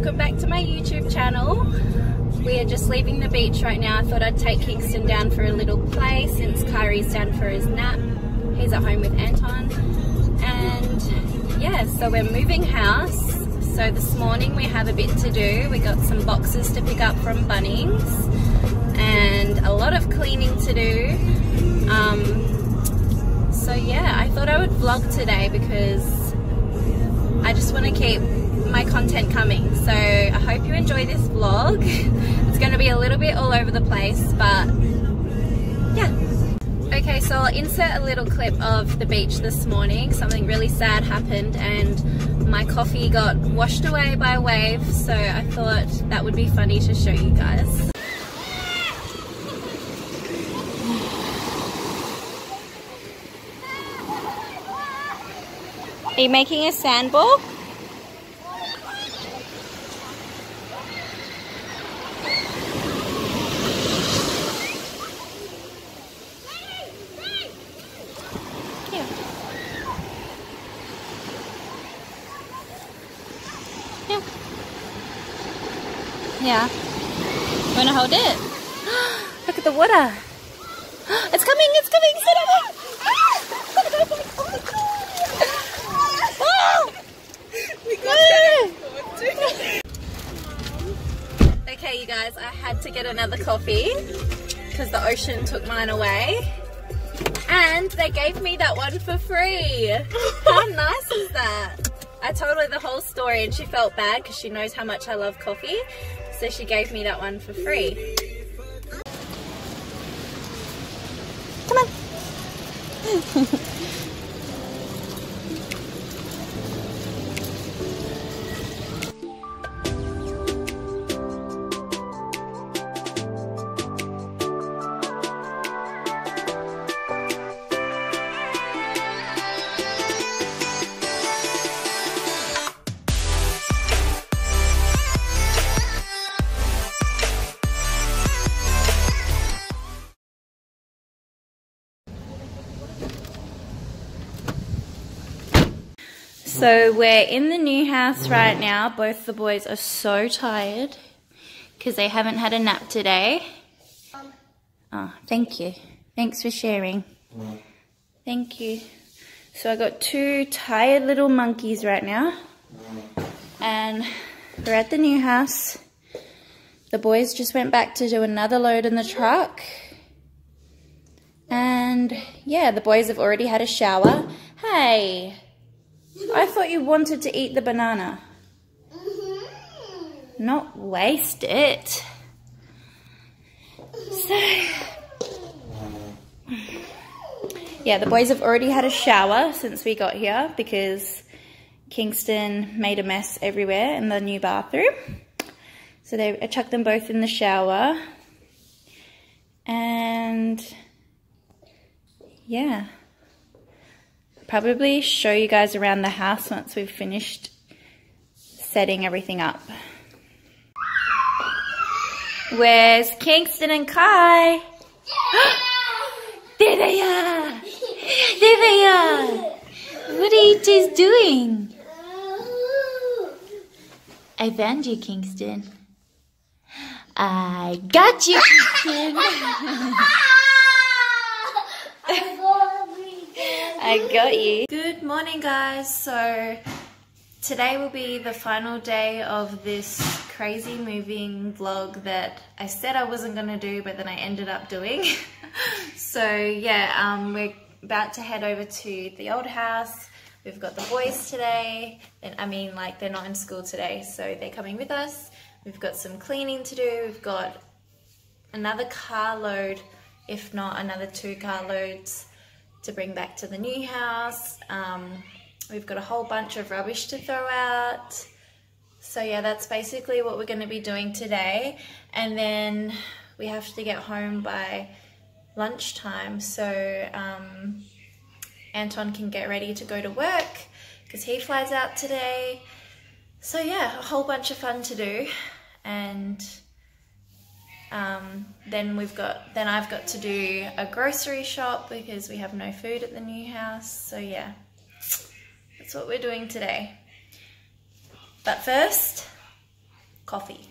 welcome back to my YouTube channel. We are just leaving the beach right now. I thought I'd take Kingston down for a little play since Kyrie's down for his nap. He's at home with Anton. And yeah, so we're moving house. So this morning we have a bit to do. We got some boxes to pick up from Bunnings and a lot of cleaning to do. Um, so yeah, I thought I would vlog today because I just want to keep my content coming. So I hope you enjoy this vlog. It's going to be a little bit all over the place, but yeah. Okay, so I'll insert a little clip of the beach this morning. Something really sad happened and my coffee got washed away by a wave. So I thought that would be funny to show you guys. Are you making a sandball? Yeah. Wanna hold it? Look at the water. It's coming, it's coming, sit oh! up. Okay, you guys, I had to get another coffee because the ocean took mine away. And they gave me that one for free. How nice is that? I told her the whole story and she felt bad because she knows how much I love coffee. So she gave me that one for free. Come on. So we're in the new house right now. Both the boys are so tired because they haven't had a nap today. Oh, thank you. Thanks for sharing. Thank you. So I got two tired little monkeys right now. And we're at the new house. The boys just went back to do another load in the truck. And yeah, the boys have already had a shower. Hey, I thought you wanted to eat the banana. Mm-hmm. Not waste it. So, yeah, the boys have already had a shower since we got here because Kingston made a mess everywhere in the new bathroom. So they I chucked them both in the shower. And yeah probably show you guys around the house once we've finished setting everything up. Where's Kingston and Kai? there they are! There they are! What are you two doing? I found you, Kingston. I got you, Kingston. I got you. Good morning guys. So today will be the final day of this crazy moving vlog that I said I wasn't going to do but then I ended up doing. so yeah, um, we're about to head over to the old house. We've got the boys today and I mean like they're not in school today so they're coming with us. We've got some cleaning to do. We've got another car load if not another two car loads to bring back to the new house. Um, we've got a whole bunch of rubbish to throw out. So yeah, that's basically what we're going to be doing today. And then we have to get home by lunchtime so um, Anton can get ready to go to work because he flies out today. So yeah, a whole bunch of fun to do. And um, then we've got, then I've got to do a grocery shop because we have no food at the new house. So yeah, that's what we're doing today. But first, coffee.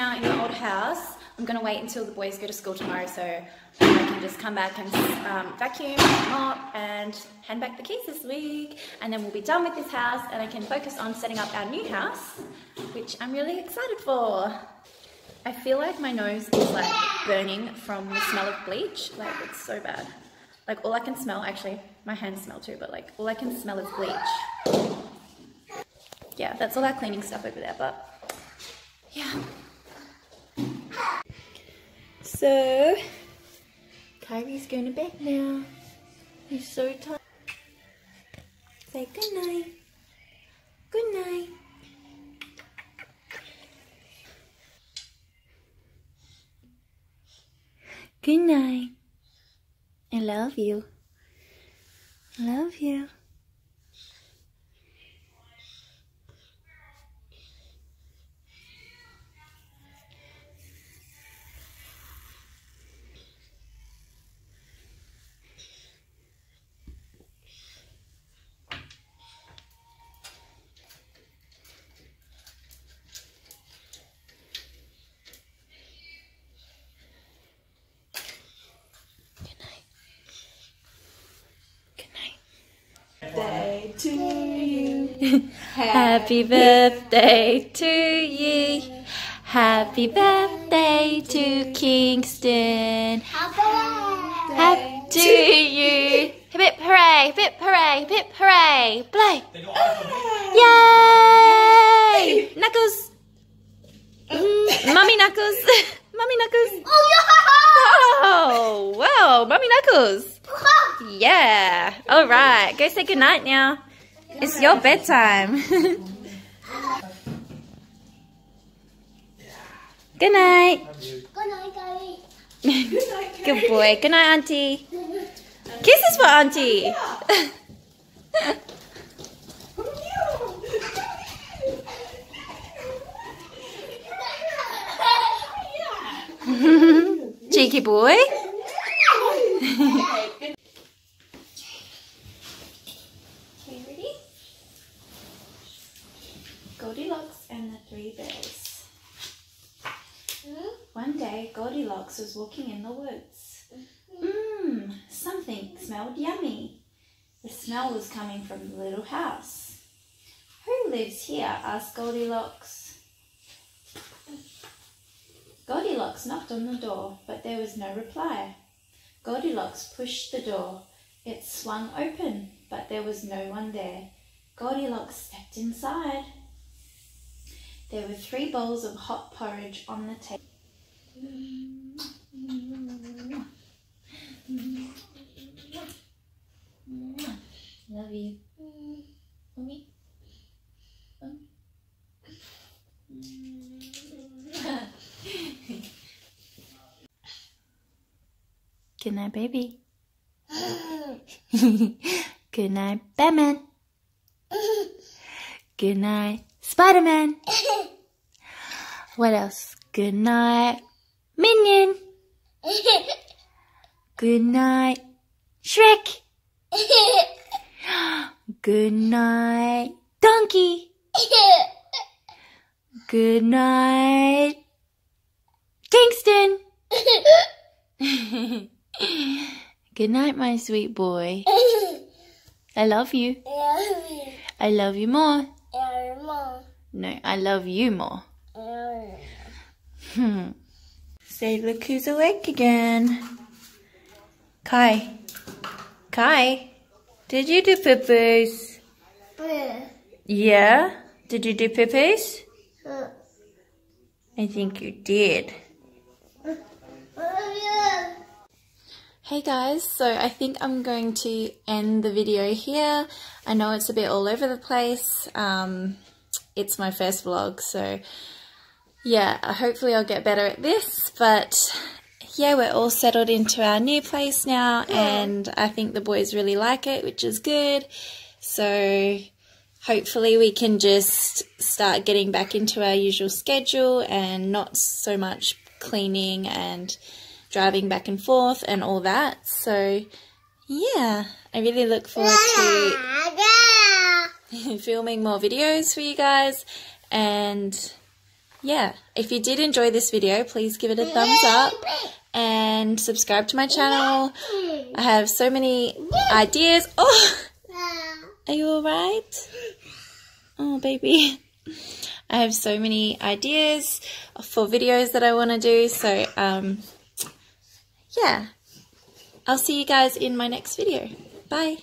Now in the old house. I'm gonna wait until the boys go to school tomorrow so I can just come back and um, vacuum, mop and hand back the keys this week. And then we'll be done with this house and I can focus on setting up our new house, which I'm really excited for. I feel like my nose is like burning from the smell of bleach. Like it's so bad. Like all I can smell, actually, my hands smell too, but like all I can smell is bleach. Yeah, that's all our cleaning stuff over there, but yeah. So, Kyrie's going to bed now. He's so tired. Say good night. Good night. Good night. I love you. Love you. Good night. Good night. Birthday to you. Happy birthday to you. Happy birthday to Kingston. Happy to you. Hip hip hooray, hip hip hooray, hip hip hooray. Play. Yay! Knuckles. Mm, Mummy Knuckles. Mummy Knuckles. Oh, wow. Mummy Knuckles. Yeah. All right. Go say goodnight now. It's your bedtime. Good night. Good night, Gary. Good boy. Good night, Auntie. Kisses for Auntie. Cheeky boy. Okay, ready? Goldilocks and the Three Bears. Hmm? One day, Goldilocks was walking in the woods. Mmm, something smelled yummy. The smell was coming from the little house. Who lives here? asked Goldilocks. Goldilocks knocked on the door, but there was no reply. Goldilocks pushed the door. It swung open, but there was no one there. Goldilocks stepped inside. There were three bowls of hot porridge on the table. Love you. Mommy? Good night, baby. Good night, Batman. Good night, Spider Man. What else? Good night, Minion. Good night, Shrek. Good night, Donkey. Good night, Kingston. Good night, my sweet boy. I love you. I love you i love you more. No, I love you more. Hmm. Say, look who's awake again. Kai. Kai, did you do poo-poos? Yeah? Did you do poo-poos? I think you did. Hey guys, so I think I'm going to end the video here. I know it's a bit all over the place. Um, it's my first vlog, so yeah, hopefully I'll get better at this, but yeah, we're all settled into our new place now, and I think the boys really like it, which is good. So hopefully we can just start getting back into our usual schedule and not so much cleaning and driving back and forth and all that. So yeah, I really look forward to filming more videos for you guys and yeah, if you did enjoy this video, please give it a thumbs up and subscribe to my channel. I have so many ideas. Oh, are you alright? Oh, baby. I have so many ideas for videos that I want to do. So, um, yeah. I'll see you guys in my next video. Bye.